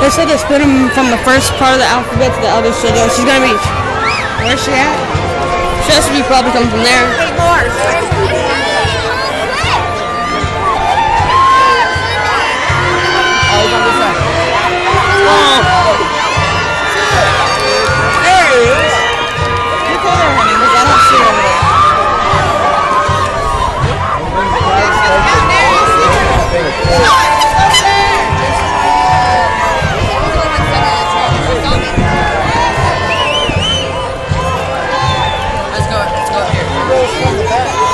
They said they split him from the first part of the alphabet to the other, so she's gonna be. Where's she at? She has to be probably coming from there. on the back.